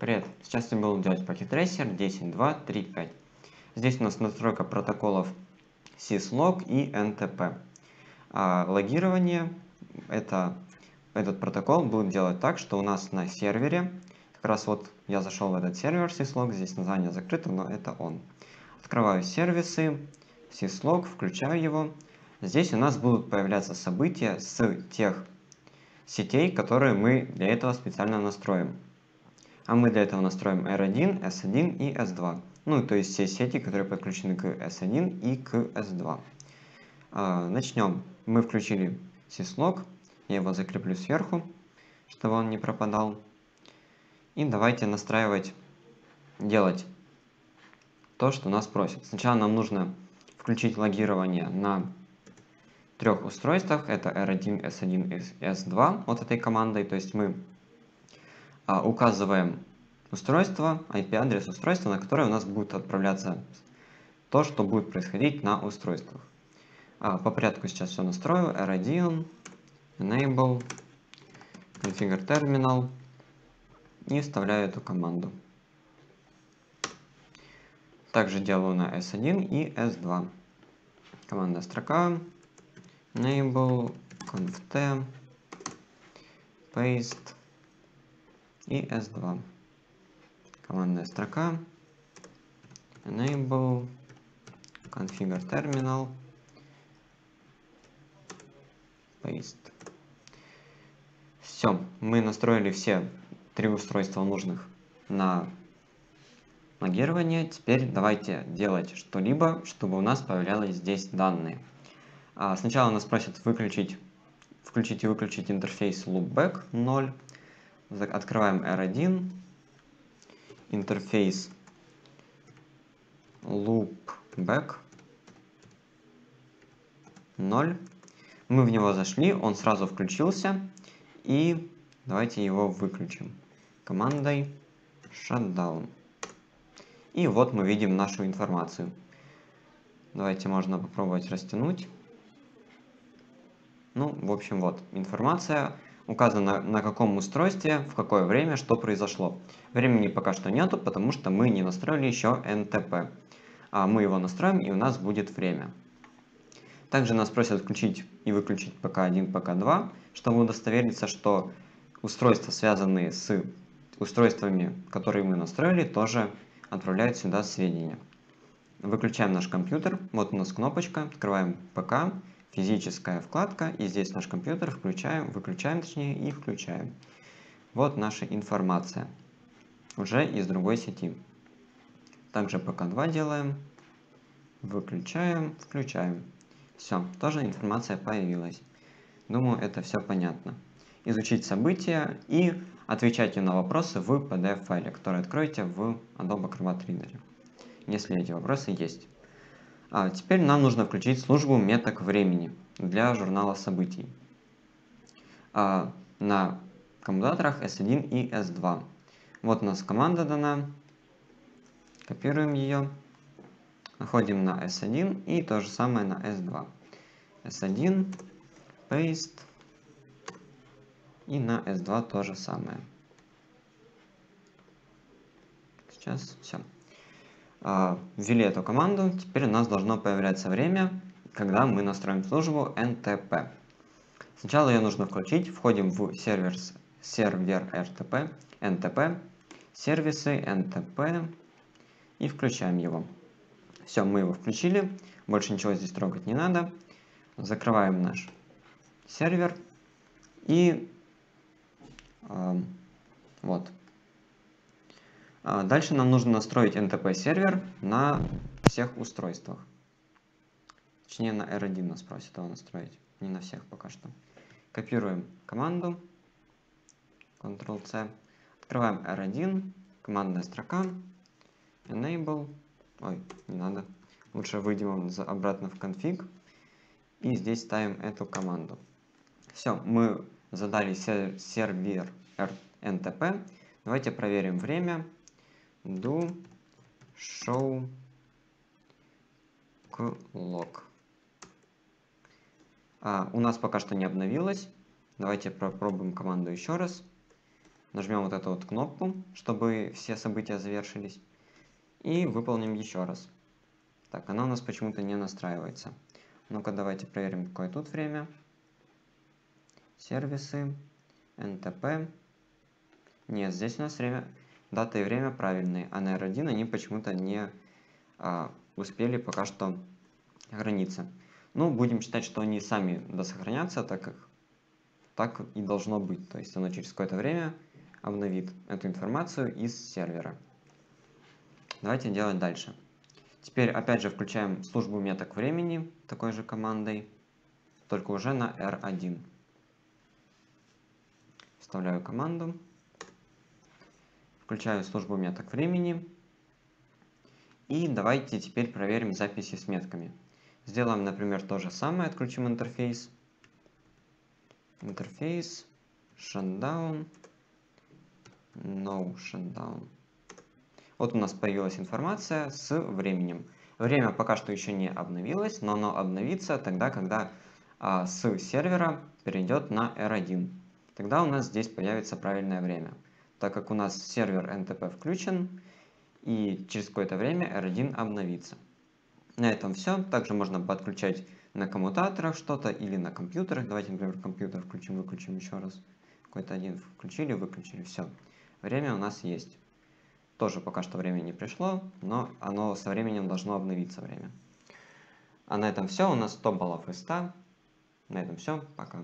Привет, сейчас я буду делать пакет трейсер 10, 2, 3, 5. Здесь у нас настройка протоколов syslog и NTP. А логирование, это, этот протокол будет делать так, что у нас на сервере, как раз вот я зашел в этот сервер syslog, здесь название закрыто, но это он. Открываю сервисы, syslog, включаю его. Здесь у нас будут появляться события с тех сетей, которые мы для этого специально настроим. А мы для этого настроим R1, S1 и S2. Ну, то есть все сети, которые подключены к S1 и к S2. А, начнем. Мы включили syslog. Я его закреплю сверху, чтобы он не пропадал. И давайте настраивать, делать то, что нас просят. Сначала нам нужно включить логирование на трех устройствах. Это R1, S1 и S2 вот этой командой. То есть мы указываем устройство, IP-адрес устройства, на которое у нас будет отправляться то, что будет происходить на устройствах. А, по порядку сейчас все настрою. R1, enable, configure terminal и вставляю эту команду. Также делаю на S1 и S2. Командная строка enable conft paste и S2. Командная строка. Enable. Configure terminal. Paste. Все, мы настроили все три устройства нужных на логирование. Теперь давайте делать что-либо, чтобы у нас появлялись здесь данные. А сначала нас просят выключить, включить и выключить интерфейс loopback 0. Открываем R1, интерфейс loopback 0. Мы в него зашли, он сразу включился, и давайте его выключим командой shutdown. И вот мы видим нашу информацию. Давайте можно попробовать растянуть. Ну, в общем, вот информация указано на каком устройстве, в какое время, что произошло. Времени пока что нету, потому что мы не настроили еще NTP. А мы его настроим, и у нас будет время. Также нас просят включить и выключить ПК1, ПК2, чтобы удостовериться, что устройства, связанные с устройствами, которые мы настроили, тоже отправляют сюда сведения. Выключаем наш компьютер, вот у нас кнопочка, открываем ПК, физическая вкладка, и здесь наш компьютер включаем, выключаем точнее и включаем. Вот наша информация, уже из другой сети. Также ПК2 делаем, выключаем, включаем. Все, тоже информация появилась. Думаю, это все понятно. Изучить события и отвечайте на вопросы в PDF-файле, который откроете в Adobe Acrobat Reader, если эти вопросы есть. А теперь нам нужно включить службу меток времени для журнала событий а, на коммутаторах S1 и S2. Вот у нас команда дана. Копируем ее. Находим на S1 и то же самое на S2. S1, paste. И на S2 то же самое. Сейчас все. А, ввели эту команду, теперь у нас должно появляться время, когда мы настроим службу NTP. Сначала ее нужно включить, входим в сервер, сервер RTP, NTP, сервисы NTP и включаем его. Все, мы его включили, больше ничего здесь трогать не надо. Закрываем наш сервер и э, дальше нам нужно настроить NTP сервер на всех устройствах. Точнее, на R1 нас просит его настроить, не на всех пока что. Копируем команду, Ctrl-C, открываем R1, командная строка, Enable, ой, не надо, лучше выйдем обратно в конфиг, и здесь ставим эту команду. Все, мы задали сервер NTP, давайте проверим время, do show clock. А, у нас пока что не обновилось. Давайте попробуем команду еще раз. Нажмем вот эту вот кнопку, чтобы все события завершились. И выполним еще раз. Так, она у нас почему-то не настраивается. Ну-ка, давайте проверим, какое тут время. Сервисы, NTP. Нет, здесь у нас время, дата и время правильные, а на R1 они почему-то не а, успели пока что храниться. Ну, будем считать, что они сами досохранятся, так как так и должно быть. То есть оно через какое-то время обновит эту информацию из сервера. Давайте делать дальше. Теперь опять же включаем службу меток времени такой же командой, только уже на R1. Вставляю команду. Включаю службу меток времени. И давайте теперь проверим записи с метками. Сделаем, например, то же самое, отключим интерфейс. Интерфейс, shutdown, no shutdown. Вот у нас появилась информация с временем. Время пока что еще не обновилось, но оно обновится тогда, когда а, с сервера перейдет на R1. Тогда у нас здесь появится правильное время. Так как у нас сервер NTP включен, и через какое-то время R1 обновится. На этом все. Также можно подключать на коммутаторах что-то или на компьютерах. Давайте, например, компьютер включим, выключим еще раз. Какой-то один включили, выключили, все. Время у нас есть. Тоже пока что время не пришло, но оно со временем должно обновиться время. А на этом все. У нас 100 баллов из 100. На этом все. Пока.